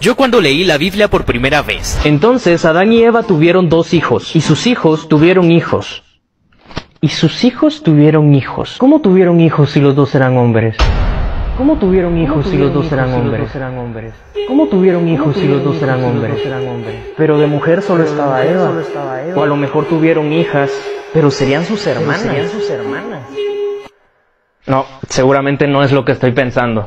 Yo cuando leí la Biblia por primera vez, Entonces Adán y Eva tuvieron dos hijos, y sus hijos tuvieron hijos. Y sus hijos tuvieron hijos. ¿Cómo tuvieron hijos si los dos eran hombres? ¿Cómo tuvieron hijos si los dos eran hombres? ¿Cómo tuvieron hijos si los dos eran hombres? Pero de mujer solo estaba Eva. O a lo mejor tuvieron hijas, pero serían sus hermanas. No, seguramente no es lo que estoy pensando.